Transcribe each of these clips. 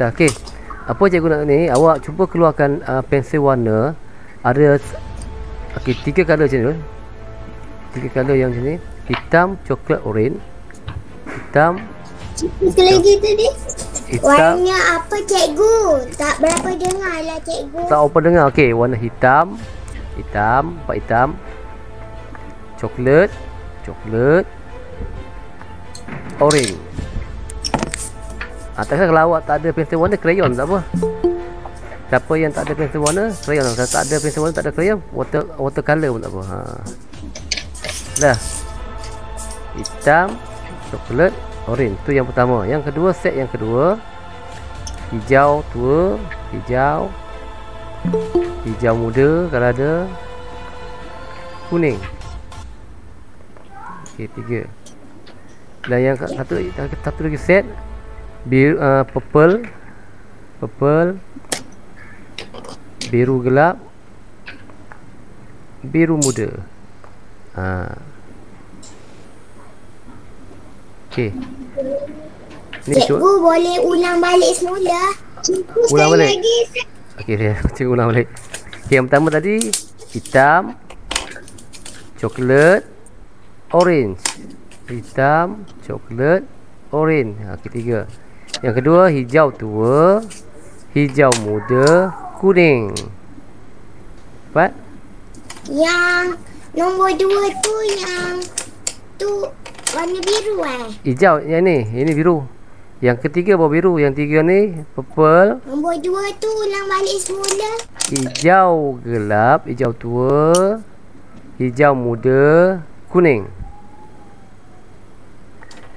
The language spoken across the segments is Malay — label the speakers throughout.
Speaker 1: atas. Okey. Apa cikgu nak ni? Awak cuba keluarkan uh, pensel warna. Ada okey, tiga color macam ni. Tiga color yang macam ni. Hitam, coklat, oren. Hitam,
Speaker 2: Sekali lagi tadi.
Speaker 1: hitam.
Speaker 2: Warna apa cikgu? Tak berapa dengar lah cikgu.
Speaker 1: Tak apa dengar. Okey, warna hitam. Hitam, empat hitam. Coklat, coklat. Oren. Ah, takkan kalau awak tak ada pensel warna, crayon tak apa. Siapa yang tak ada pensel warna, crayon. Kalau tak ada pensel warna, tak ada crayon, water watercolor pun tak apa. Ha. Dah. Hitam, coklat, oren. Tu yang pertama. Yang kedua, set yang kedua. Hijau tua, hijau. Hijau muda kalau ada. Kuning. Okey, tiga. Dan yang satu satu lagi set biru uh, purple purple biru gelap biru muda. Ha. Okey. Ni tu
Speaker 2: Cikgu boleh ulang balik semula. Cikgu
Speaker 1: Ulang balik.
Speaker 2: lagi.
Speaker 1: Okey, saya cikgu ulang balik. Okey, yang pertama tadi hitam, coklat, orange. Hitam, coklat, orange. Ha, ketiga. Yang kedua hijau tua, hijau muda, kuning. Empat.
Speaker 2: Yang nombor dua tu yang tu warna biru eh.
Speaker 1: Hijau yang ni, ini biru. Yang ketiga bawa biru, yang tiga ni purple,
Speaker 2: Nombor dua tu ulang balik semula.
Speaker 1: hijau gelap, hijau tua, hijau muda, kuning.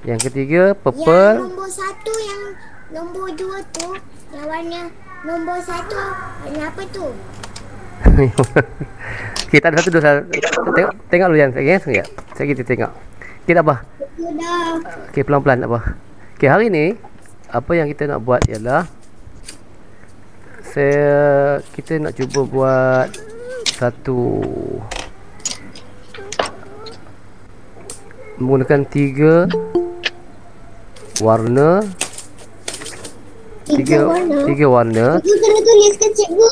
Speaker 1: Yang ketiga
Speaker 2: Yang
Speaker 1: purple,
Speaker 2: nombor satu yang nombor dua tu yang warna nombor satu warna apa tu?
Speaker 1: kita ada satu dua satu. Tengok tengok dulu yang saya sekejap. Saya kita tengok. Kita apa?
Speaker 2: Sudah.
Speaker 1: Okey pelan-pelan tak apa. Okey hari ni apa yang kita nak buat ialah saya kita nak cuba buat satu menggunakan tiga warna tiga
Speaker 2: warna.
Speaker 1: tiga warna
Speaker 2: Cikgu kena tulis ke cikgu?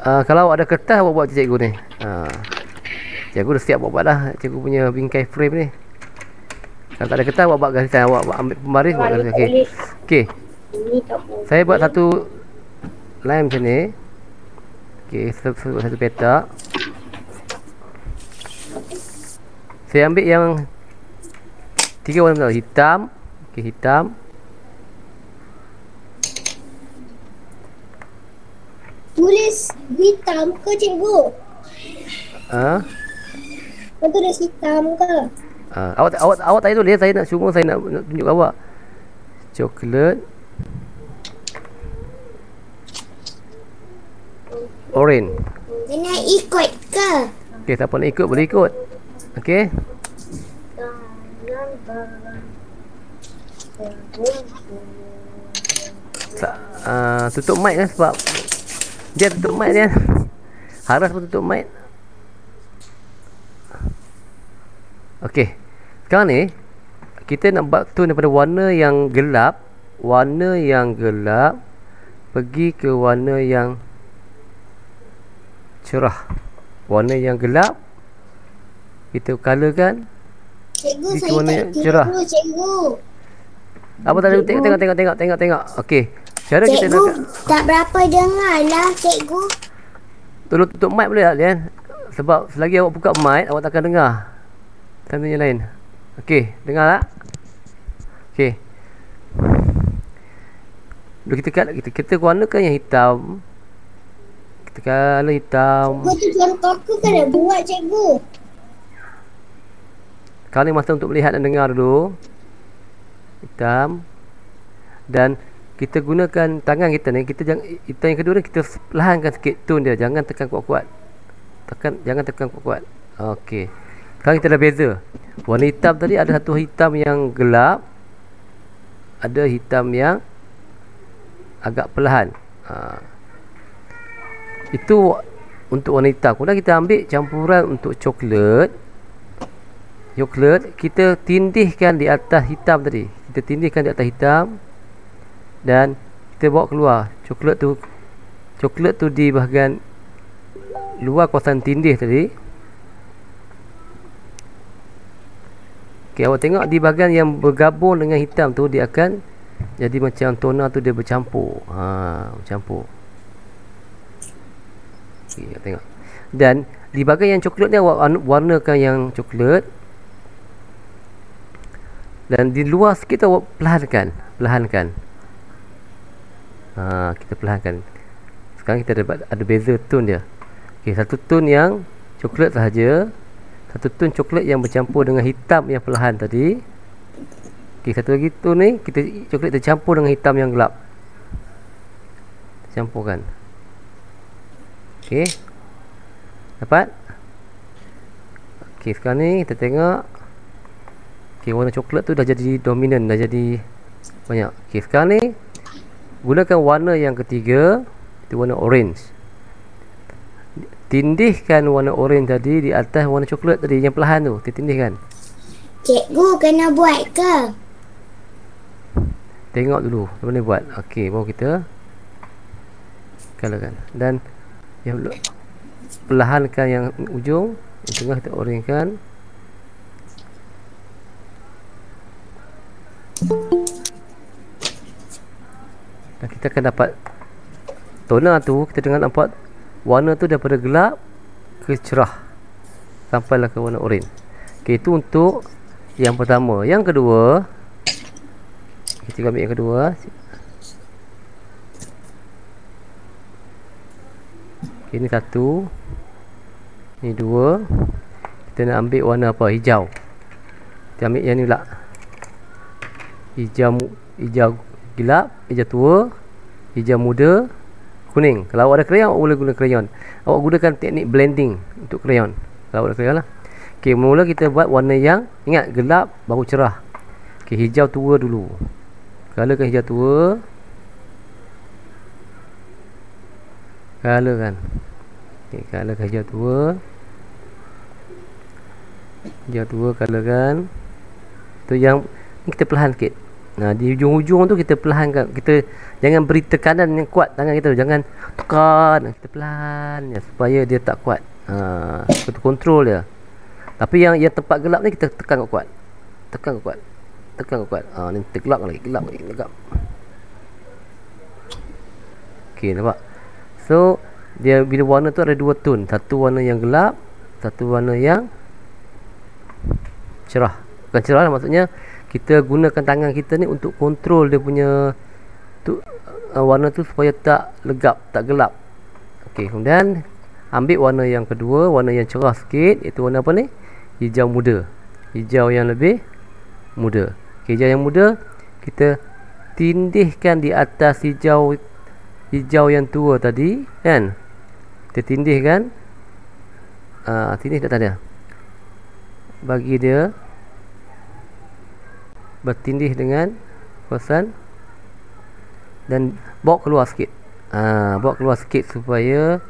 Speaker 1: Uh, kalau ada kertas awak buat macam cikgu ni. Ha. Cikgu dah siap buat-buat dah cikgu punya bingkai frame ni. Kalau tak ada kertas awak buat garisan awak buat ambil pembaris buat garisan. Okey.
Speaker 2: Boleh.
Speaker 1: Saya buat satu line macam ni. Okey, satu, satu, satu petak. Saya ambil yang tiga warna. Hitam. Okey, hitam.
Speaker 2: Tulis hitam ke cikgu?
Speaker 1: Ah.
Speaker 2: Kau tulis hitam ke?
Speaker 1: Uh, awak awak awak tak tulis saya nak cuma saya nak, nak tunjuk awak. Coklat. Orange.
Speaker 2: Kena ikut ke?
Speaker 1: Okey, siapa nak ikut boleh ikut. Okey. Uh, tutup mic kan sebab dia tutup mic dia. Haras pun tutup mic. Okey. Sekarang ni kita nak buat tu daripada warna yang gelap, warna yang gelap pergi ke warna yang cerah. Warna yang gelap kita colorkan.
Speaker 2: Cikgu saya tak
Speaker 1: cerah.
Speaker 2: cikgu.
Speaker 1: Apa tak ada tengok tengok tengok tengok tengok tengok. Okey. Cara kita
Speaker 2: Cikgu
Speaker 1: nak
Speaker 2: tak berapa dengar lah cikgu.
Speaker 1: tolong tutup mic boleh tak Lian? Sebab selagi awak buka mic awak takkan dengar. Tanda yang lain. Okey, dengar tak? Okey. Dulu kita kat kita kita warnakan yang hitam. Kita color hitam.
Speaker 2: Cikgu tu contoh aku kena buat cikgu.
Speaker 1: Kau ni masa untuk melihat dan dengar dulu. Hitam. Dan kita gunakan tangan kita ni, kita jangan hitam yang kedua ni kita perlahankan sikit tone dia, jangan tekan kuat-kuat. Tekan jangan tekan kuat-kuat. Okey. Sekarang kita dah beza. Warna hitam tadi ada satu hitam yang gelap. Ada hitam yang agak perlahan. Ha. Itu untuk warna hitam. Kemudian kita ambil campuran untuk coklat coklat kita tindihkan di atas hitam tadi kita tindihkan di atas hitam dan kita bawa keluar. Coklat tu coklat tu di bahagian luar kawasan tindih tadi. Ok awak tengok di bahagian yang bergabung dengan hitam tu dia akan jadi macam toner tu dia bercampur. Ha, bercampur. Ok tengok. Dan di bahagian yang coklat ni awak warnakan yang coklat dan di luar awak perlahankan perlahankan. Ha, kita perlahankan. Sekarang kita dapat ada beza tone dia. Okey satu tone yang coklat sahaja satu tone coklat yang bercampur dengan hitam yang perlahan tadi. Okey satu lagi tone ni kita coklat tercampur dengan hitam yang gelap. Campurkan. Okey. Dapat? Okey sekarang ni kita tengok okey warna coklat tu dah jadi dominan dah jadi banyak. Okey sekarang ni gunakan warna yang ketiga itu warna orange. Tindihkan warna orange tadi di atas warna coklat tadi yang perlahan tu tindihkan.
Speaker 2: Cikgu kena buat ke?
Speaker 1: Tengok dulu mana buat. Ok baru kita colorkan dan yang perlahankan yang ujung yang tengah kita orange dan kita akan dapat toner tu kita tengah nampak warna tu daripada gelap ke cerah. Sampailah ke warna oranye ok itu untuk yang pertama. Yang kedua kita ambil yang kedua. Ok ni satu. Ni dua. Kita nak ambil warna apa? Hijau. Kita ambil yang ni pula hijau hijau gelap hijau tua hijau muda kuning. Kalau awak ada krayon, awak boleh guna krayon. Awak gunakan teknik blending untuk krayon. Kalau awak ada krayon lah. Okey, mula kita buat warna yang ingat gelap baru cerah. Okey, hijau tua dulu. Colorkan hijau tua. Colorkan. Okey, colorkan hijau tua. Hijau tua colorkan. Tu yang kita perlahan sikit. Nah, di hujung-hujung tu kita perlahankan. Kita jangan beri tekanan yang kuat tangan kita. Jangan tekan. Kita pelan ya, supaya dia tak kuat. Ha, kita kontrol dia. Tapi yang yang tempat gelap ni kita tekan kuat. Tekan kuat. Tekan kuat. Ha, ni tergelap lagi. Gelap lagi. Gelap. Okey, nampak? So, dia bila warna tu ada dua tone. Satu warna yang gelap. Satu warna yang cerah. Bukan cerah lah maksudnya kita gunakan tangan kita ni untuk kontrol dia punya tu uh, warna tu supaya tak legap, tak gelap. Okey, kemudian ambil warna yang kedua, warna yang cerah sikit, iaitu warna apa ni? Hijau muda. Hijau yang lebih muda. Okay, hijau yang muda kita tindihkan di atas hijau hijau yang tua tadi, kan? Kita tindihkan. Uh, tindih tak ada. Bagi dia bertindih dengan kawasan dan bawa keluar sikit. Ha, bawa keluar sikit supaya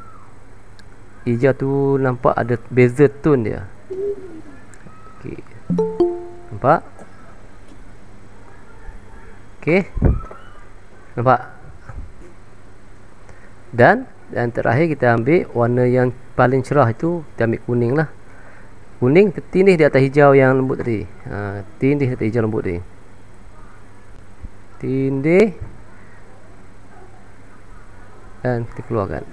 Speaker 1: hijau tu nampak ada beza tone dia. Okay. nampak? Ok nampak? Dan dan terakhir kita ambil warna yang paling cerah itu kita ambil kuning lah kuning tertindih di atas hijau yang lembut tadi. Ha, tindih di atas hijau lembut tadi tindih dan kita keluarkan.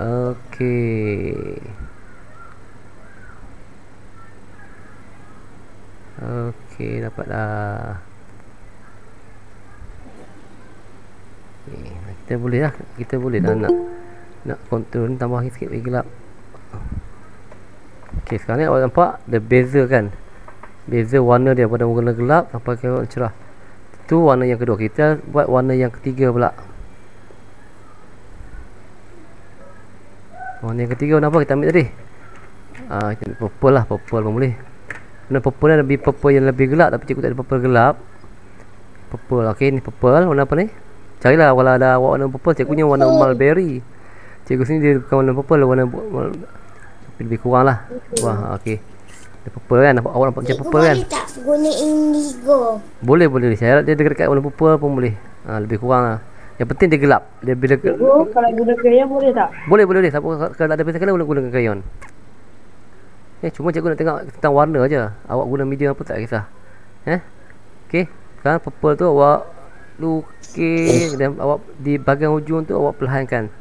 Speaker 1: Ok ok dapat dah. Okay. kita boleh lah. Kita boleh dah nak nak kontrol tambah sikit lagi gelap Okey, sekarang ni awak nampak dia beza kan. Beza warna dia pada warna gelap sampai ke warna cerah. Itu warna yang kedua. Kita buat warna yang ketiga pula. Warna yang ketiga warna apa kita ambil tadi? Ah, kita ambil purple lah, purple pun boleh. Warna purple ni lebih purple yang lebih gelap tapi cikgu tak ada purple gelap. Purple. Okey, ni purple. Warna apa ni? Carilah kalau ada warna purple, cikgu punya warna mulberry. Cikgu sini dia bukan warna purple, warna, warna lebih kurang lah Wah okey Dia purple kan nampak, Awak nampak macam purple kan
Speaker 2: Boleh tak guna indigo
Speaker 1: Boleh boleh Saya dia dekat-dekat warna purple pun boleh ha, Lebih kurang lah Yang penting dia gelap. Dia bila
Speaker 3: kalau guna krayon boleh tak?
Speaker 1: boleh boleh boleh. Siapa kalau tak ada pensel boleh gunakan krayon. Eh cuma cikgu nak tengok tentang warna aja. Awak guna medium apa tak kisah. Eh? Okey. Sekarang purple tu awak lukis dan awak di bahagian hujung tu awak perlahankan.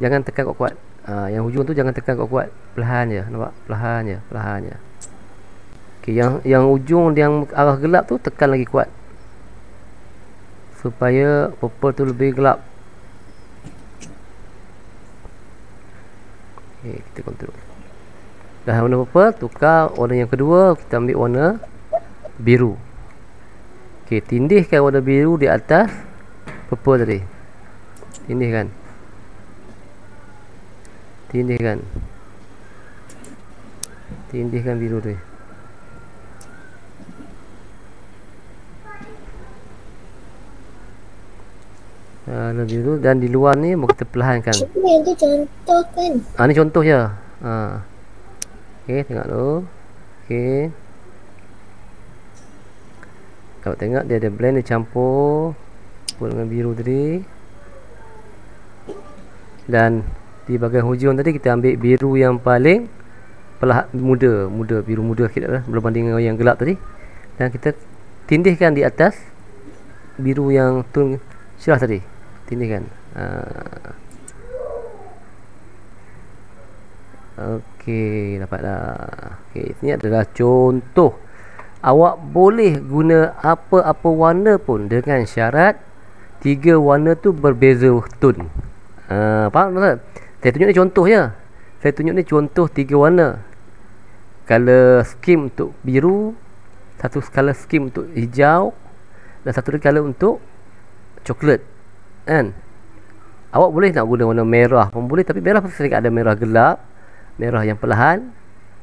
Speaker 1: Jangan tekan kuat-kuat. Ha, yang hujung tu jangan tekan kuat-kuat. Perlahan je, nampak? Perlahan je, perlahan je. Okey, yang yang ujung yang arah gelap tu tekan lagi kuat. Supaya purple tu lebih gelap. Okey, kita kontrol. Dah warna purple, tukar warna yang kedua, kita ambil warna biru. Okey, tindihkan warna biru di atas purple tadi. Tindihkan. Tindihkan. Tindihkan biru tu. Warna biru dan di luar ni mau kita perlahankan.
Speaker 2: Yang tu contoh kan.
Speaker 1: Ha ni contoh je. Ha. Okey, tengok dulu. Okey. Kalau tengok dia ada blend dia campur pun dengan biru tadi. Dan di bahagian hujung tadi kita ambil biru yang paling pelah muda, muda, biru muda sikit lah berbanding dengan yang gelap tadi. Dan kita tindihkan di atas biru yang tun cerah tadi. Tindihkan. Ha. Okey, dapat dah. Okey, ini adalah contoh. Awak boleh guna apa-apa warna pun dengan syarat tiga warna tu berbeza tone. Ha, faham tak? Saya tunjuk ni contoh je. Saya tunjuk ni contoh tiga warna. Color scheme untuk biru, satu color scheme untuk hijau dan satu lagi color untuk coklat. Kan? Awak boleh nak guna warna merah pun boleh tapi merah pasti ada merah gelap, merah yang perlahan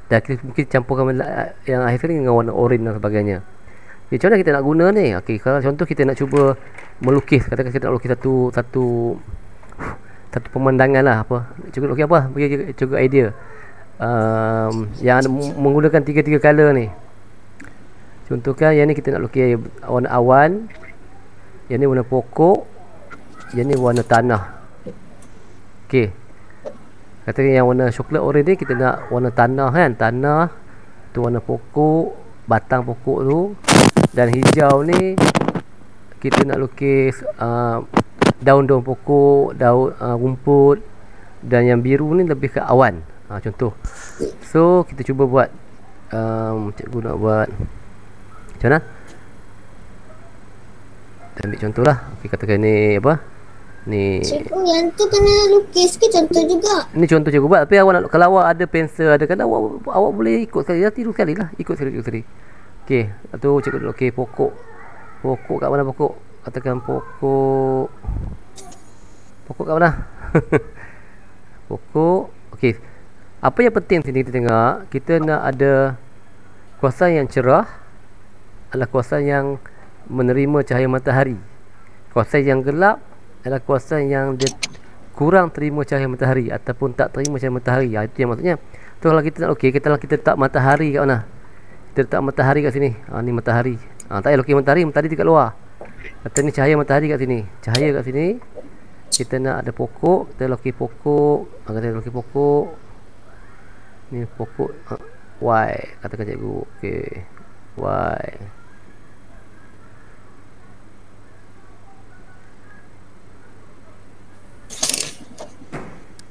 Speaker 1: dan kita mungkin campurkan yang akhir sekali dengan warna oren dan sebagainya. Okay, macam mana kita nak guna ni? Okey, kalau contoh kita nak cuba melukis, katakan kita nak lukis satu satu satu pemandangan lah apa. Cuba lukis apa? Bagi cuba idea. Um, yang menggunakan tiga-tiga color ni. Contohkan yang ni kita nak lukis warna awan. Yang ni warna pokok. Yang ni warna tanah. Okey. Katakan yang warna coklat orange ni kita nak warna tanah kan. Tanah tu warna pokok, batang pokok tu dan hijau ni kita nak lukis uh, daun-daun pokok, daun uh, rumput dan yang biru ni lebih ke awan. Ha, contoh. So kita cuba buat um, cikgu nak buat macam mana? Kita ambil contoh lah. Okay, katakan ni apa? Ni
Speaker 2: Cikgu yang tu kena lukis ke contoh juga.
Speaker 1: Ini contoh cikgu buat Tapi awak nak Kalau awak ada pensel Ada kan awak Awak boleh ikut sekali Ya tiru sekali lah Ikut sekali, ikut sekali Okey Tu cikgu Okey pokok Pokok kat mana pokok Katakan pokok Pokok kat mana Pokok Okey Apa yang penting sini kita tengok Kita nak ada Kuasa yang cerah Adalah kuasa yang Menerima cahaya matahari Kuasa yang gelap adalah kuasa yang dia kurang terima cahaya matahari ataupun tak terima cahaya matahari. Ha, itu yang maksudnya. Tu kalau kita nak okey, kita lah kita letak matahari kat mana? Kita letak matahari kat sini. Ha, ni matahari. Ha, tak payah lukis matahari, matahari dekat luar. Kata ni cahaya matahari kat sini. Cahaya kat sini. Kita nak ada pokok, kita lukis pokok. Ha, kita lukis pokok. Ni pokok ha, Y. Katakan cikgu. Okey. Y.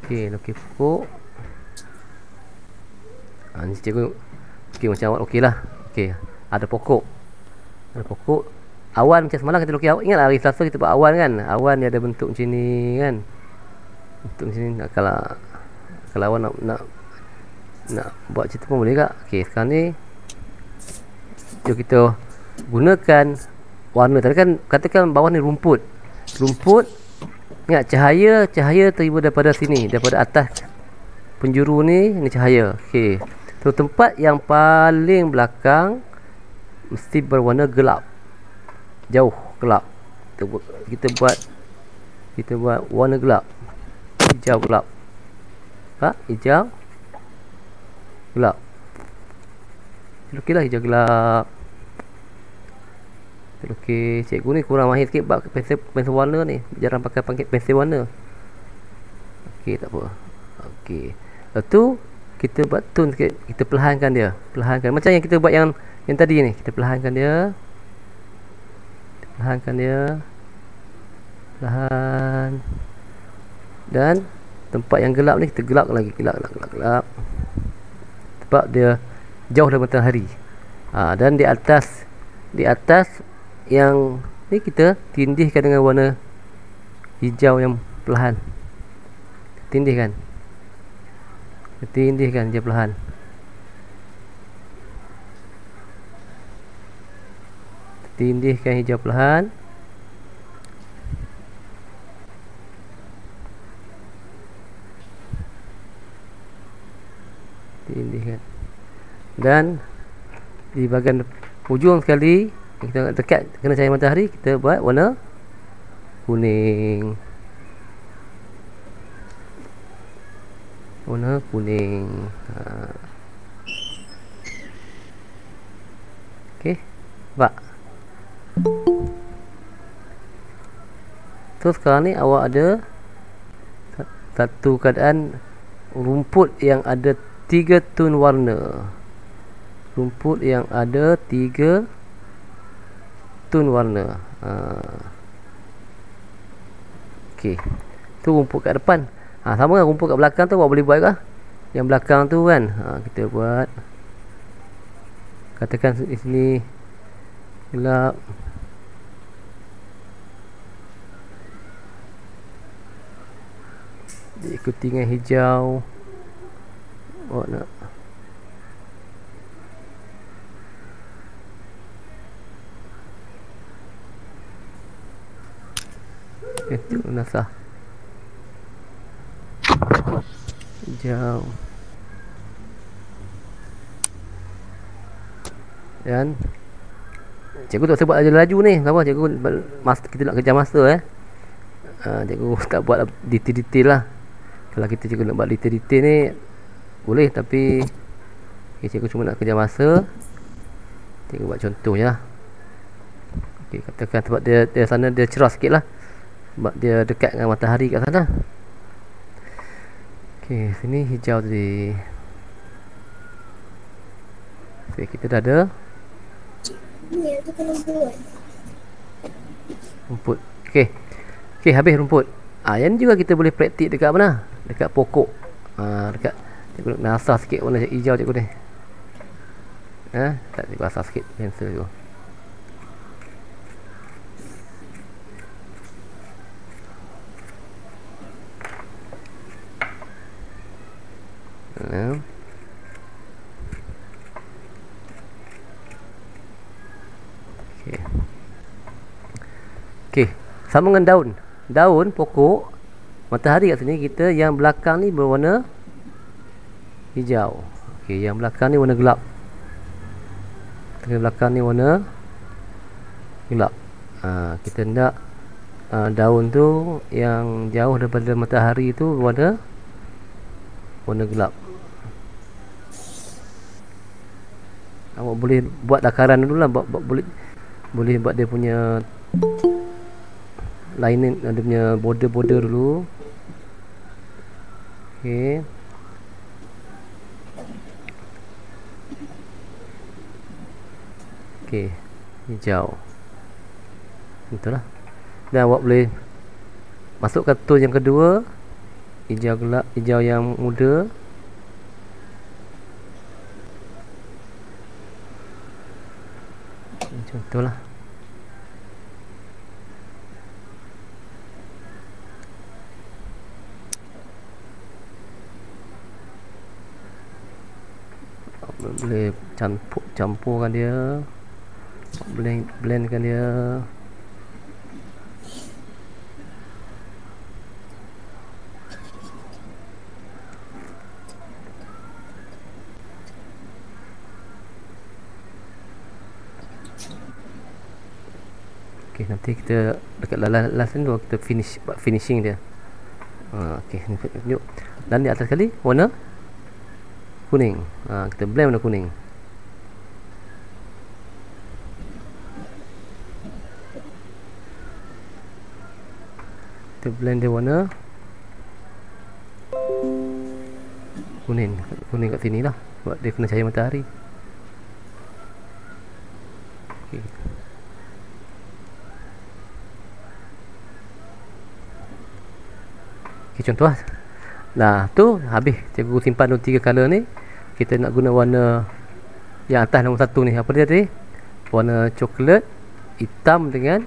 Speaker 1: Okey, lukis pokok. Ha, ni cikgu Okey, macam awak okey lah. Okey, ada pokok. Ada pokok. Awan macam semalam kita lukis awan. Ingat hari Selasa kita buat awan kan? Awan dia ada bentuk macam ni kan? Bentuk macam ni. Nak, kalau kalau awak nak, nak nak buat cerita pun boleh tak? Okey, sekarang ni jom kita gunakan warna tadi kan katakan bawah ni rumput. Rumput Ingat cahaya cahaya terima daripada sini daripada atas penjuru ni ni cahaya. Okey. So tempat yang paling belakang mesti berwarna gelap. Jauh gelap. Kita buat kita buat kita buat warna gelap. Hijau gelap. Ha? Hijau gelap. Okeylah hijau gelap. Okey, cikgu ni kurang mahir sikit bab pensel pensel warna ni. Jarang pakai pakai pensel warna. Okey, tak apa. Okey. Lepas tu kita buat tone sikit, kita perlahankan dia. Perlahankan macam yang kita buat yang yang tadi ni. Kita perlahankan dia. Kita perlahankan dia. Perlahan. Dan tempat yang gelap ni kita gelap lagi, gelap gelap gelap. gelap. Sebab dia jauh dari matahari. Ha, dan di atas di atas yang ni kita tindihkan dengan warna hijau yang perlahan tindihkan tindihkan dia perlahan tindihkan hijau perlahan. Tindihkan. Dan di bahagian ujung sekali kita nak dekat kena cahaya matahari kita buat warna kuning. Warna kuning. Ha. ok nampak so sekarang ni awak ada satu keadaan rumput yang ada tiga tone warna. Rumput yang ada tiga tone warna. Ha. ok tu rumput kat depan. Ha, sama dengan rumput kat belakang tu awak boleh buat ke? Yang belakang tu kan? Ha, kita buat. Katakan di sini gelap diikuti dengan hijau. Oh nak? Itu nasah. Hijau. Dan cikgu tak sebut aja laju ni. Kenapa cikgu kita nak kerja master eh. Ha, cikgu tak buat detail-detail lah kalau kita cikgu nak buat detail-detail ni boleh. Tapi okay, cikgu cuma nak kerja masa. Cikgu buat contoh je lah okay, katakan sebab dia, dia sana dia cerah sikit lah sebab dia dekat dengan matahari kat sana. Ok sini hijau tadi. Ok kita dah ada. Rumput. Ok ok habis rumput. Ah, yang juga kita boleh praktik dekat mana dekat pokok ah, dekat cikgu nak asah sikit warna hijau cikgu ni ha? tak cikgu asah sikit pensel tu. Okey. Okey, sama dengan daun. Daun pokok matahari kat sini kita yang belakang ni berwarna hijau. Okey, yang belakang ni warna gelap. Yang belakang ni warna gelap. Ha, kita nak uh, daun tu yang jauh daripada matahari tu warna warna gelap. awak boleh buat takaran dulu lah buat, buat, boleh boleh buat dia punya lining dia punya border-border dulu ok ok hijau. Betul lah dan awak boleh masukkan tone yang kedua. Hijau gelap hijau yang muda. Contohlah boleh campur campurkan dia blend blendkan dia Okey nanti kita dekat last, last ni kita finish finishing dia. Ha okey tunjuk. Dan di atas kali warna kuning. Ha, kita blend warna kuning. Kita blend dia warna kuning. Kuning kat sini lah sebab dia kena cahaya matahari. Okay, contoh lah. Nah, tu habis. Cikgu simpan tu tiga color ni. Kita nak guna warna Yang atas nombor satu ni. Apa dia tadi? Warna coklat Hitam dengan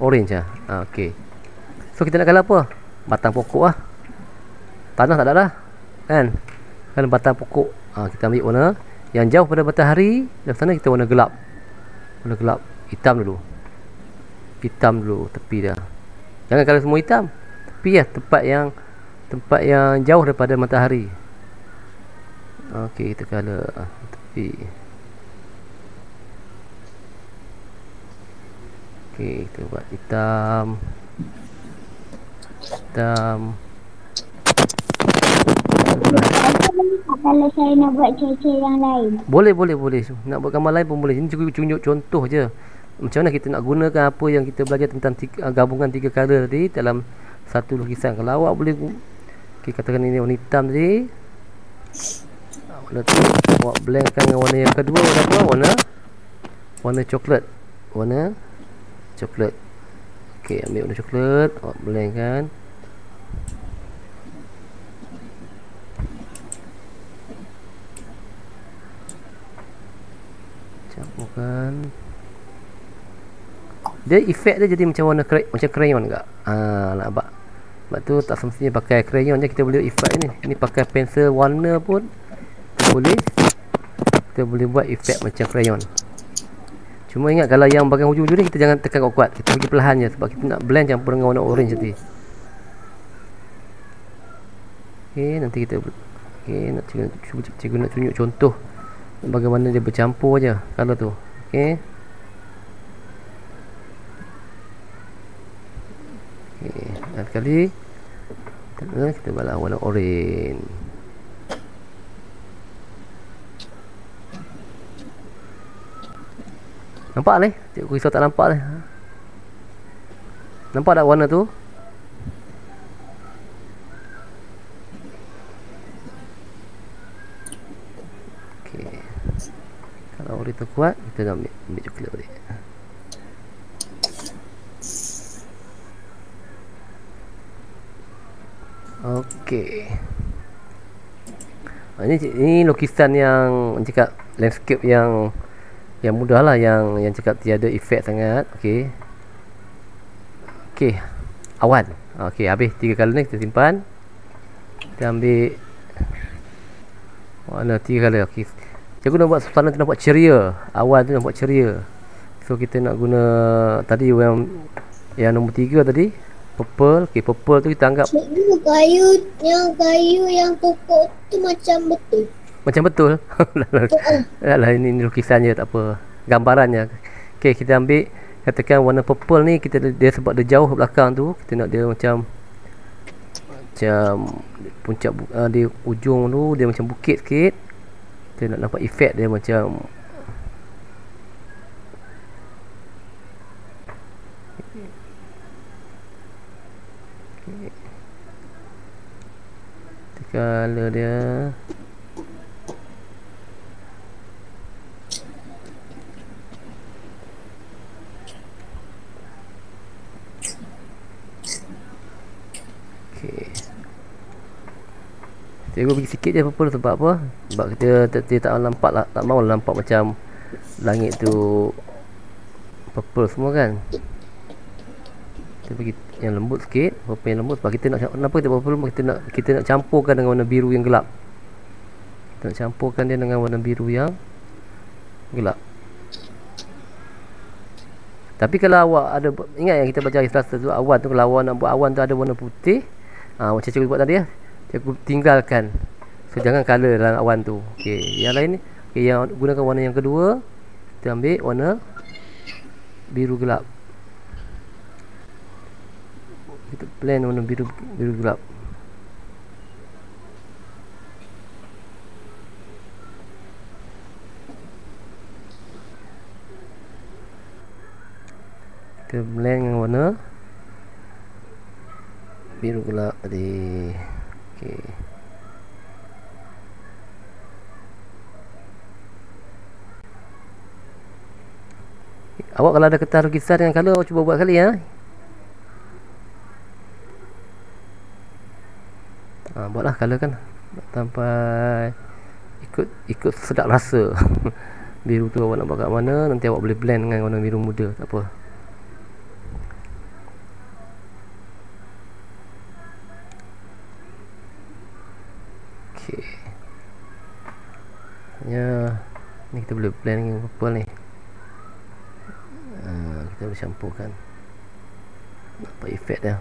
Speaker 1: Orange lah ha, Okay So kita nak color apa? Batang pokok lah Tanah tak ada lah Kan? Kan batang pokok. Ha, Kita ambil warna Yang jauh pada matahari. Dan sana kita warna gelap. Warna gelap. Hitam dulu. Hitam dulu tepi dia. Jangan color semua hitam. Tepi lah tempat yang tempat yang jauh daripada matahari Okey, kita color ah, tepi. Okey, kita buat hitam. Hitam.
Speaker 2: Kalau saya nak buat cuaca yang lain.
Speaker 1: boleh boleh boleh. Nak buat gambar lain pun boleh. Ini cukup tunjuk contoh je. Macam mana kita nak gunakan apa yang kita belajar tentang tiga, ah, gabungan tiga color tadi dalam satu lukisan. Kalau awak boleh okay, katakan ini warna hitam tadi warna tu awak blendkan dengan warna yang kedua warna apa warna warna coklat warna coklat ok ambil warna coklat awak blendkan campurkan dia efek dia jadi macam warna cray, macam crayon tak? Ha, nampak. Sebab tu tak semestinya pakai crayon je kita boleh efek ni. Ini pakai pensel warna pun boleh kita boleh buat efek macam crayon. Cuma ingat kalau yang bahagian hujung-hujung ni kita jangan tekan kuat-kuat. Kita pergi perlahan je sebab kita nak blend campur dengan warna orange nanti. Okey, nanti kita okey nak cikgu, cuba cikgu nak tunjuk contoh bagaimana dia bercampur je kalau tu. Okey, dan sekali kita, balas warna oren. Nampak ni? Cikgu risau tak nampak ni. Nampak tak warna tu? Okey. Kalau oren tu kuat, kita nak ambil, ambil coklat balik. Okey. Ini ini lukisan yang cakap landscape yang yang mudah lah yang yang cakap tiada efek sangat. Okey. Okey. Awan. Okey, habis tiga color ni kita simpan. Kita ambil warna tiga color. Okey. Cikgu nak buat suasana tu nak buat ceria. Awan tu nak buat ceria. So kita nak guna tadi yang yang nombor tiga tadi purple. Okey, purple tu kita anggap
Speaker 2: Cikgu, kayu yang kayu yang pokok tu macam betul.
Speaker 1: Macam betul. Lah ini, ini lukisannya tak apa. Gambarannya. Okey, kita ambil katakan warna purple ni kita dia sebab dia jauh belakang tu, kita nak dia macam macam puncak uh, dia ujung tu dia macam bukit sikit. Kita nak nampak efek dia macam Color dia Okey. Cikgu pergi sikit je purple sebab apa? Sebab kita tak, tak nampak lah, tak mahu nampak macam langit tu purple semua kan. Kita pergi yang lembut sikit, purple yang lembut sebab kita nak kenapa kita purple kita nak kita nak campurkan dengan warna biru yang gelap. Kita nak campurkan dia dengan warna biru yang gelap. Tapi kalau awak ada ingat yang kita baca Selasa tu awan tu kalau awak nak buat awan tu ada warna putih, ha, macam cikgu buat tadi ya. Cikgu tinggalkan. So jangan color dalam awan tu. Okey, yang lain ni okey yang gunakan warna yang kedua kita ambil warna biru gelap. Kita blend warna biru biru gelap. Kita blend warna biru gelap tadi okey Awak kalau ada kertas lukisan dengan color awak cuba buat kali ya. Ha, buatlah color kan sampai ikut ikut sedap rasa. biru tu awak nak buat kat mana nanti awak boleh blend dengan warna biru muda tak apa. Okey. Ya, ni kita boleh blend dengan purple ni? Kita boleh campurkan. Nampak efek dia?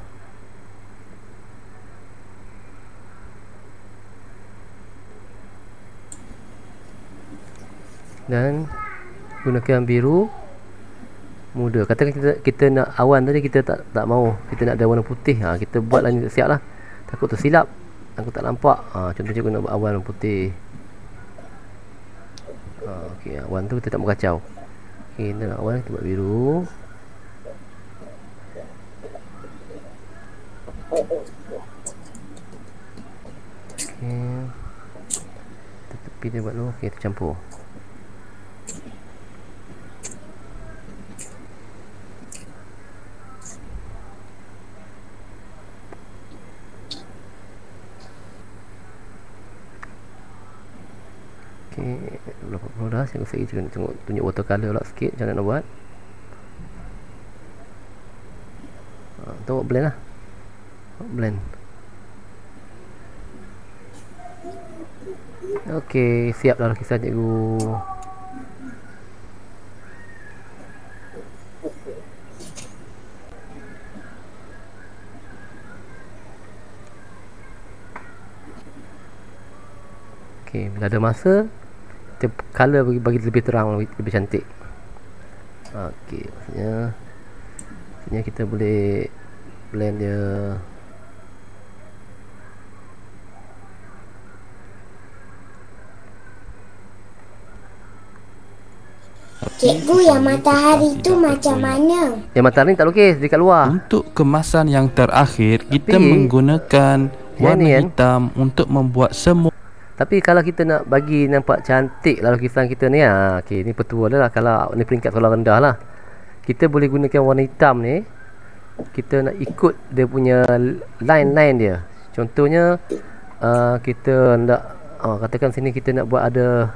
Speaker 1: Dan gunakan biru. Muda. Katakan kita kita nak awan tadi kita tak tak mau kita nak ada warna putih. Ha, kita buat lagi siap lah. Takut tersilap aku tak nampak ha, contohnya guna awan putih ha, okay, awan tu kita tak mau kacau ok kita nak awan kita buat biru Okay. Tepi dia buat dulu. Okey, kita campur. Okey, berapa puluh dah. Saya kita tengok tunjuk watercolor pula sikit macam mana nak buat. Ha, tu blend lah. Blend. Okey, siap dah lukisan cikgu. Okey, bila ada masa kita color bagi, bagi lebih terang lebih, lebih cantik. Okey, maksudnya maksudnya kita boleh blend dia
Speaker 2: Cikgu yang matahari tu macam mana?
Speaker 1: Yang matahari tak lukis dekat luar.
Speaker 4: Untuk kemasan yang terakhir kita
Speaker 1: Tapi,
Speaker 4: menggunakan warna
Speaker 1: ni kan?
Speaker 4: hitam untuk membuat semua
Speaker 1: Tapi kalau kita nak bagi nampak cantik lah lukisan kita ni ha, okay, ni petua dia lah. Kalau ni peringkat sekolah rendah lah. Kita boleh gunakan warna hitam ni. Kita nak ikut dia punya line-line dia. Contohnya uh, kita nak uh, katakan sini kita nak buat ada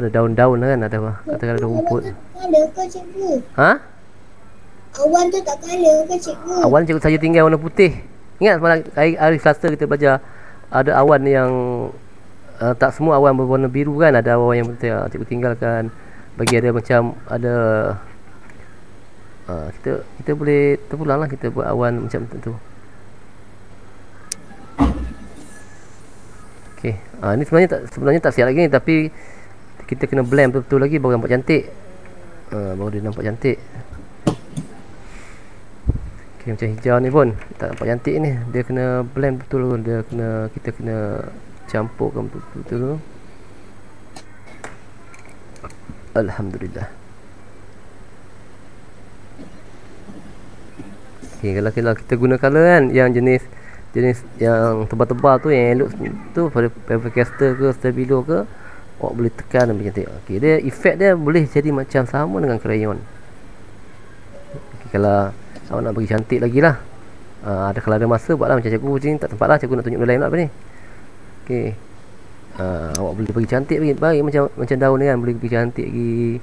Speaker 1: ada daun-daun lah kan ada apa? Katakan ada rumput. Ha?
Speaker 2: Awan tu tak kala ke cikgu?
Speaker 1: awan cikgu saja tinggal warna putih. Ingat semalam hari, hari Selasa kita belajar ada awan yang uh, tak semua awan berwarna biru kan ada awan yang cikgu tinggalkan bagi ada macam ada uh, kita kita boleh terpulang lah kita buat awan macam tu Okey, uh, ni sebenarnya tak sebenarnya tak siap lagi tapi kita kena blend betul-betul lagi baru nampak cantik. Uh, baru dia nampak cantik. Okay, macam hijau ni pun tak nampak cantik ni. Dia kena blend betul. Dia kena kita kena campurkan betul-betul. Alhamdulillah. Okay, kalau kita, kita guna color kan yang jenis jenis yang tebal-tebal tu yang elok tu pada paper caster ke stabilo ke awak boleh tekan dan cantik. Okey, dia efek dia boleh jadi macam sama dengan crayon. Okay, kalau awak nak bagi cantik lagi lah. Uh, ada kalau ada masa buatlah macam cikgu macam ni tak tempat lah cikgu nak tunjuk lain lah apa ni. Okey. Uh, awak boleh bagi cantik bagi, bagi macam macam daun ni kan boleh bagi cantik lagi.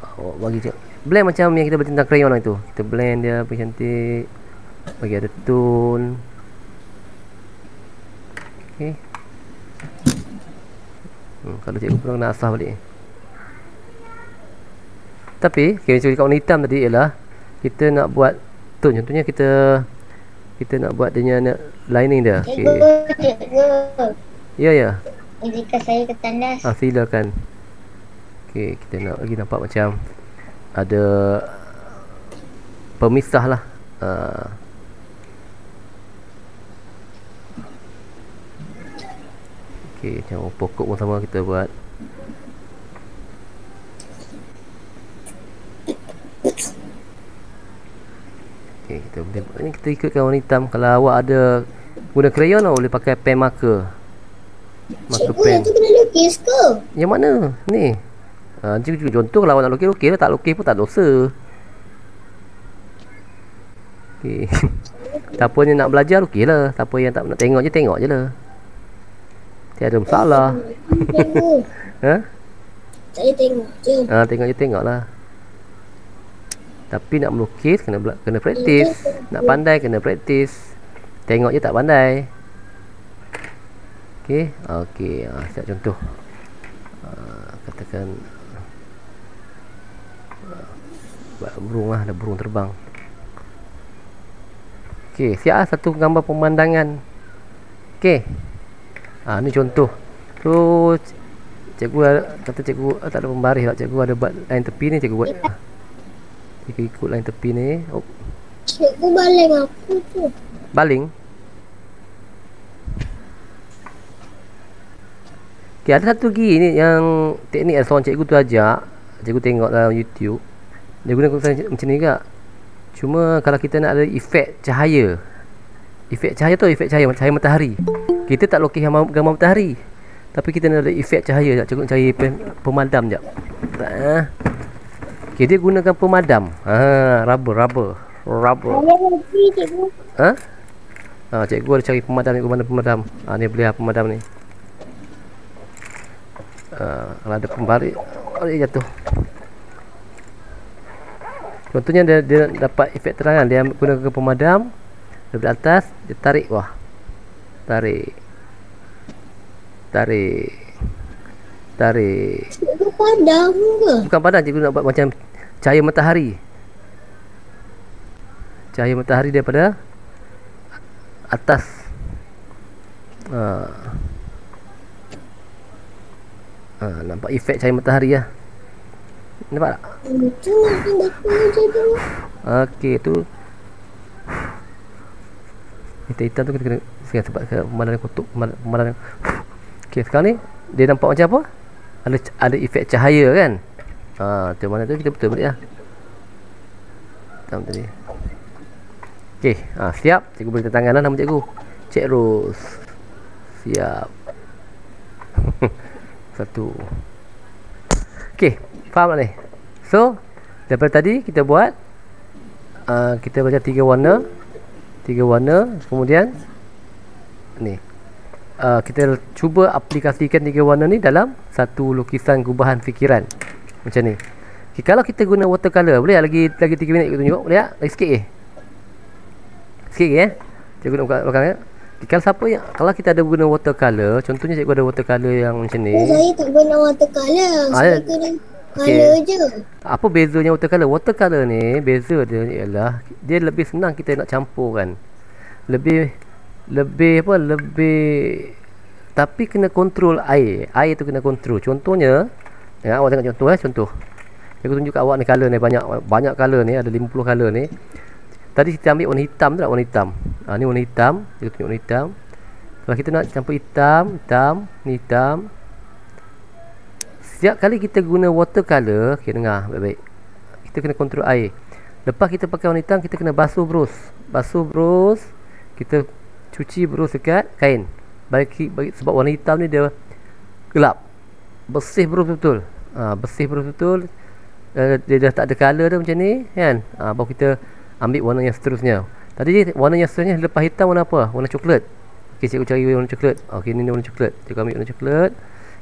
Speaker 1: Awak bagi. Blend macam yang kita bertentang crayon lah itu. Kita blend dia bagi cantik. Bagi ada tone. Okey. Hmm, kalau cikgu pernah kena asah balik Tapi okay, Cikgu cakap warna hitam tadi ialah Kita nak buat Tone contohnya kita Kita nak buat dia nak lining dia okay.
Speaker 2: Cikgu.
Speaker 1: Ya ya
Speaker 2: Izinkan saya ke tandas.
Speaker 1: ah, Silakan Okay kita nak lagi nampak macam Ada Pemisah lah ah. Okey, macam pokok pun sama kita buat. Okey, kita boleh ni kita ikutkan warna hitam kalau awak ada guna crayon awak boleh pakai pen marker marker
Speaker 2: Cikgu
Speaker 1: pen
Speaker 2: yang tu kena lukis ke?
Speaker 1: yang mana ni ha, cikgu contoh kalau awak nak lukis lukis lah tak lukis pun tak dosa Okay. Siapa yang nak belajar okey lah. Siapa yang tak nak tengok je tengok je lah. Tiada masalah.
Speaker 2: Cikgu.
Speaker 1: Ha?
Speaker 2: Saya tengok je.
Speaker 1: Ha, tengok je tengok lah. Tapi nak melukis kena kena praktis. Nak pandai kena praktis. Tengok je tak pandai. Okey, okey. Ha, siap contoh. Ha, katakan buat burung lah, ada burung terbang. Okey, siap lah satu gambar pemandangan. Okey. Ha, ni contoh. Tu cikgu ada, kata cikgu ah, tak ada pembaris tak cikgu ada buat line tepi ni cikgu buat. Cikgu ikut line tepi ni. Oh,
Speaker 2: Cikgu baling aku tu.
Speaker 1: baling. Okay, ada satu lagi ni yang teknik yang seorang cikgu tu ajak. Cikgu tengok dalam YouTube. Dia guna macam ni juga. Cuma kalau kita nak ada efek cahaya. Efek cahaya tu efek cahaya cahaya matahari. Kita tak lukis gambar, matahari. Tapi kita nak ada efek cahaya. Cikgu nak cari pem, pemadam jap. Ha. Okay, dia gunakan pemadam. Ha, rubber, rubber. Rubber. Ha? Ha, cikgu ada cari pemadam ni, mana pemadam. Ha, ni beli pemadam ni. Ha, kalau ada pembarik, oh, dia jatuh. Contohnya dia, dia dapat efek terangan, dia gunakan pemadam daripada atas, dia tarik wah. Tarik. Tarik. Tarik.
Speaker 2: Cikgu padam ke?
Speaker 1: Bukan padam cikgu nak buat macam cahaya matahari. Cahaya matahari daripada atas. Ha. Ha, nampak efek cahaya matahari lah. Nampak tak?
Speaker 2: Itu.
Speaker 1: Okey tu. Hitam-hitam tu kita kena sekarang sebab ke pemandangan pemandangan. pemandangan. Okey sekarang ni dia nampak macam apa? Ada ada efek cahaya kan? Ha, macam mana tu kita betul balik lah. Hitam tadi. Okey, ha, siap. Cikgu beri tangan lah nama cikgu. Cik Ros. Siap. Satu. Okey, faham tak ni? So, daripada tadi kita buat uh, kita baca tiga warna. Tiga warna, kemudian ni. Uh, kita cuba aplikasikan tiga warna ni dalam satu lukisan gubahan fikiran. Macam ni. Okay, kalau kita guna watercolor, boleh tak lagi lagi 3 minit kita tunjuk? Boleh tak? Lagi sikit ke? Sikit ke eh? Cikgu nak buka belakang ya. Okay, kalau siapa yang kalau kita ada guna watercolor, contohnya cikgu ada watercolor yang macam ni.
Speaker 2: Oh, saya tak guna watercolor.
Speaker 1: Ah,
Speaker 2: Saya
Speaker 1: ya.
Speaker 2: guna color je.
Speaker 1: Apa bezanya watercolor? Watercolor ni beza dia ialah dia lebih senang kita nak campurkan. Lebih lebih apa? Lebih tapi kena kontrol air. Air tu kena kontrol. Contohnya, ya awak tengok contoh eh, contoh. Aku tunjuk kat awak ni color ni banyak banyak color ni, ada 50 color ni. Tadi kita ambil warna hitam tu tak warna hitam. Ha, ni warna hitam, kita tunjuk warna hitam. Kalau kita nak campur hitam, hitam, ni hitam, Setiap kali kita guna watercolor, okay, dengar baik-baik. Kita kena kontrol air. Lepas kita pakai warna hitam, kita kena basuh brus. Basuh brus, kita cuci brus dekat kain. Bagi, bagi sebab warna hitam ni dia gelap. Bersih brus betul. Ha, bersih brus betul. Uh, dia dah tak ada color dah macam ni, kan? Ha, baru kita ambil warna yang seterusnya. Tadi warna yang seterusnya lepas hitam warna apa? Warna coklat. Okey, cikgu cari warna coklat. Okey, ni warna coklat. Cikgu ambil warna coklat.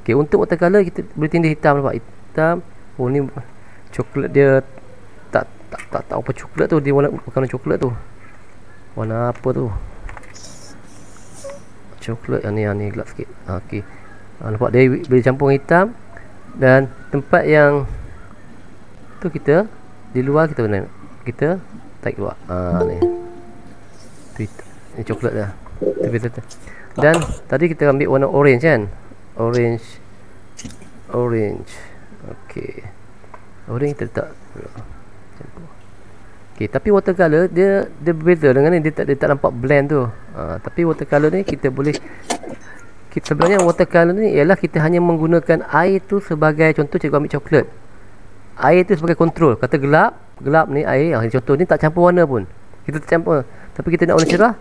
Speaker 1: Okey, untuk watercolor kita boleh tindih hitam nampak. Hitam. Oh ni coklat dia tak tak tak tahu apa coklat tu dia warna bukan warna coklat tu. Warna apa tu? Coklat yang ni yang ni gelap sikit. Okey. Ha, nampak dia boleh campur hitam dan tempat yang tu kita di luar kita kena kita tarik keluar. Ha ni. Tu. Ni coklat dah. Tepi tu. Dan tadi kita ambil warna orange kan? Orange. Orange. Okey. Orange kita letak. Campur. Okey, tapi watercolor dia dia berbeza dengan ni dia tak dia tak nampak blend tu. Ha, tapi watercolor ni kita boleh kita sebenarnya watercolor ni ialah kita hanya menggunakan air tu sebagai contoh cikgu ambil coklat. Air tu sebagai kontrol. Kata gelap, gelap ni air. Ha, contoh ni tak campur warna pun. Kita tercampur. Tapi kita nak warna cerah,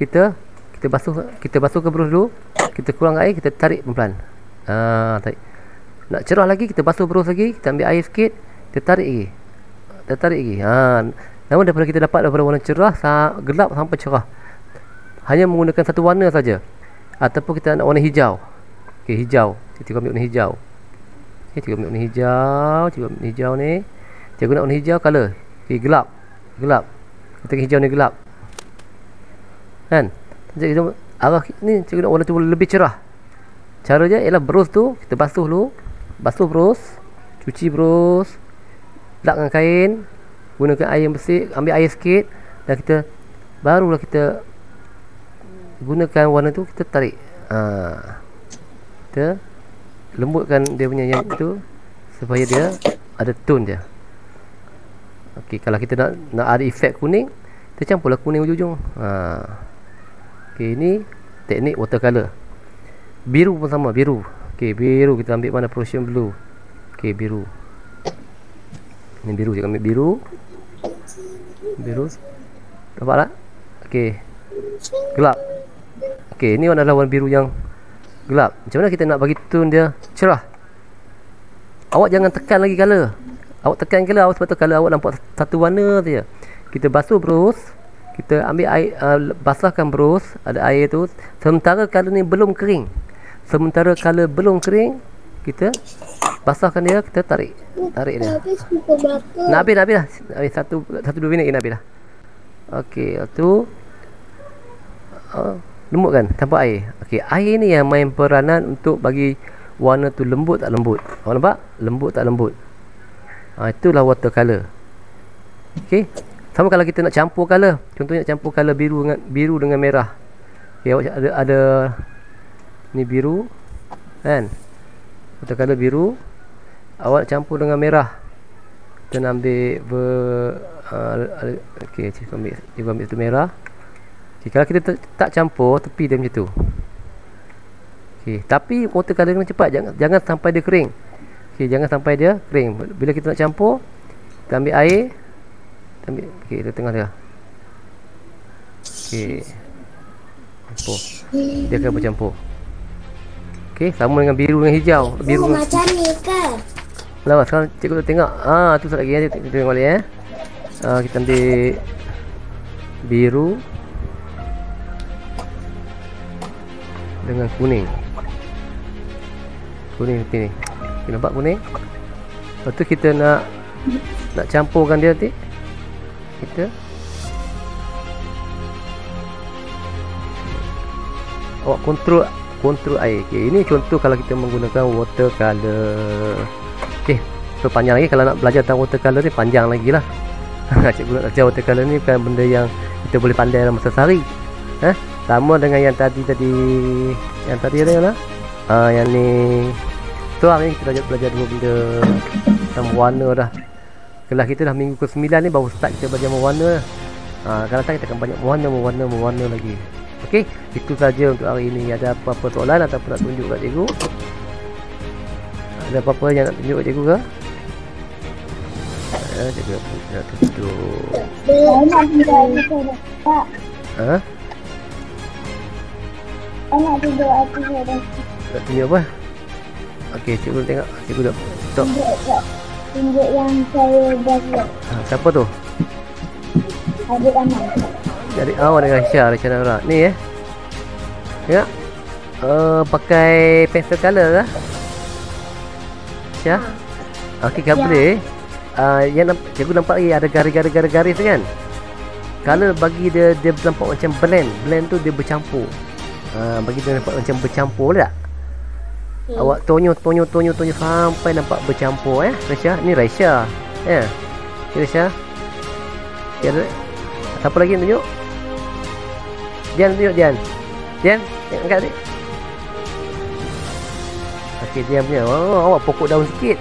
Speaker 1: kita kita basuh kita basuhkan berus dulu. Kita kurang air, kita tarik pelan-pelan. Ha, tarik. Nak cerah lagi, kita basuh berus lagi, kita ambil air sikit, kita tarik lagi. Kita tarik lagi. Ha, namun daripada kita dapat daripada warna cerah, gelap sampai cerah. Hanya menggunakan satu warna saja. Ataupun kita nak warna hijau. Okey, hijau. Kita ambil warna hijau. Okey, cikgu ambil warna hijau, cikgu ambil warna hijau ni. Cikgu nak warna hijau color. Okey, gelap. Gelap. Kita hijau ni gelap. Kan? Cikgu arah ni cikgu nak warna tu lebih cerah. Cara je ialah berus tu kita basuh dulu. Basuh berus, cuci berus, lap dengan kain, gunakan air yang bersih, ambil air sikit dan kita barulah kita gunakan warna tu kita tarik. Ha. Kita lembutkan dia punya yang tu supaya dia ada tone dia. Okey, kalau kita nak nak ada efek kuning, kita campurlah kuning ujung-ujung. Ha. Okey, ini teknik watercolor. Biru pun sama, biru. Okey, biru kita ambil mana Prussian blue. Okey, biru. Ini biru je ambil biru. Biru. Nampak tak? Okey. Gelap. Okey, ini adalah warna biru yang gelap. Macam mana kita nak bagi tone dia cerah? Awak jangan tekan lagi color. Awak tekan color awak sebab tu color awak nampak satu warna saja. Kita basuh berus, kita ambil air uh, basahkan berus, ada air tu. Sementara color ni belum kering. Sementara color belum kering, kita basahkan dia, kita tarik. Tarik dia. Nak habis, nak habis dah. Nak habis satu, satu dua minit lagi nak habis dah. Okey, tu uh, lembut kan tanpa air. Okey, air ni yang main peranan untuk bagi warna tu lembut tak lembut. Awak nampak? Lembut tak lembut. Ha, itulah watercolor. Okey. Sama kalau kita nak campur color. Contohnya nak campur color biru dengan biru dengan merah. Okey, awak ada ada ni biru kan? Watercolor biru. Awak campur dengan merah. Kita nak ambil ber, uh, okey, cikgu ambil cikgu ambil tu merah. Okay, kalau kita tak, campur tepi dia macam tu. Okey, tapi watercolor kena cepat jangan jangan sampai dia kering. Okey, jangan sampai dia kering. Bila kita nak campur, kita ambil air. Kita ambil okey, dia tengah dia. Okey. Campur. Dia akan bercampur. Okey, sama dengan biru dengan hijau. Biru
Speaker 2: Oh, macam ni ke?
Speaker 1: Lama sekarang cikgu tu tengok. Ah, tu satu lagi ya. Kita tengok balik eh. Ah, kita ambil biru dengan kuning. Kuning seperti ni. Okay, nampak kuning? Lepas tu kita nak nak campurkan dia nanti. Kita awak kontrol kontrol air. Okey, ini contoh kalau kita menggunakan watercolor. Okey, so panjang lagi kalau nak belajar tentang watercolor ni panjang lagi lah. Cikgu nak belajar watercolor ni bukan benda yang kita boleh pandai dalam masa sehari. Ha? Sama dengan yang tadi tadi yang tadi ada lah. Ah yang ni tu hari ni kita belajar belajar dua benda tentang warna dah. Kelas kita dah minggu ke-9 ni baru start kita belajar mewarna. Ha, akan datang kita akan banyak mewarna, mewarna, mewarna lagi. Okey, itu saja untuk hari ini. Ada apa-apa soalan ataupun nak tunjuk kat cikgu? Ada apa-apa yang nak tunjuk kat cikgu ke? Ya, cikgu nak, tunjuk.
Speaker 2: Tak.
Speaker 1: Ha?
Speaker 2: Saya nak tidur aku tak.
Speaker 1: Nak tunjuk apa? Okey, cikgu tengok. Cikgu dah stop.
Speaker 2: Tunjuk yang saya dah buat.
Speaker 1: Ha, siapa tu?
Speaker 2: Adik anak.
Speaker 1: Jadi awak dengan Syah Rasyana Nura. Ni eh. Tengok. Uh, pakai pencil color ke? Syah? Okey, kan
Speaker 2: Ya.
Speaker 1: boleh. Uh, yang namp- cikgu nampak lagi ada garis-garis garis-garis tu kan? Color bagi dia dia nampak macam blend. Blend tu dia bercampur. Uh, bagi dia nampak macam bercampur tak? Hmm. Awak tonyo tonyo tonyo tonyo sampai nampak bercampur eh. Raisya, ni Raisya. Ya. Yeah. Ni Raisya. Ya, ada Siapa lagi yang tunjuk? Dian tunjuk Dian. Dian, yang angkat ni. Okey, Dian punya. Oh, awak pokok daun sikit.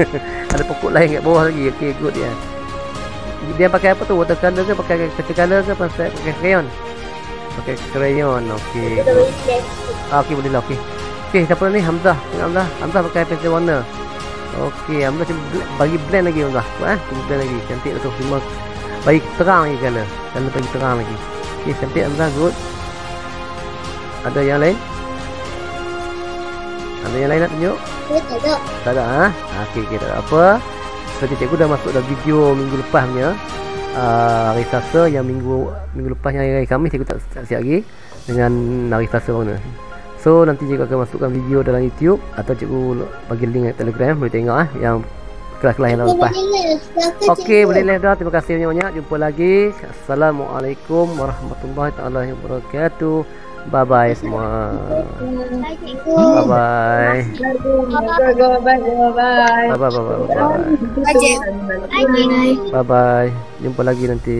Speaker 1: ada pokok lain kat bawah lagi. Okey, good Dian. Dia pakai apa tu? Watercolor ke pakai pencil color ke pakai pakai crayon? Pakai crayon. Okey. Ah, okey boleh lah. Okey. Okey, siapa ni? Hamzah. Hamzah. Hamzah pakai pensel warna. Okey, Hamzah bagi blend lagi Hamzah. Eh, cuba blend lagi. Cantik lah tu. Lima Bagi terang lagi colour. Colour bagi terang lagi. Okey, cantik Amzah good. Ada yang lain? Ada yang lain nak tunjuk?
Speaker 2: Tak ada.
Speaker 1: Tak ada ha? ha okey okey tak ada apa. Seperti cikgu dah masuk dalam video minggu lepas punya. Uh, hari Selasa yang minggu minggu lepasnya hari, hari Khamis cikgu tak, tak siap lagi dengan hari Selasa mana. So nanti cikgu akan masukkan video dalam YouTube atau cikgu bagi link kat Telegram boleh tengok ah yang kelas-kelas yang lepas. Okey, boleh live dah. Terima kasih banyak-banyak. Jumpa lagi. Assalamualaikum warahmatullahi taala wabarakatuh. Bye bye semua. Bye bye.
Speaker 3: Bye bye. Bye
Speaker 1: Bye bye bye bye. bye.
Speaker 2: Bye.
Speaker 1: Bye bye. Jumpa lagi nanti.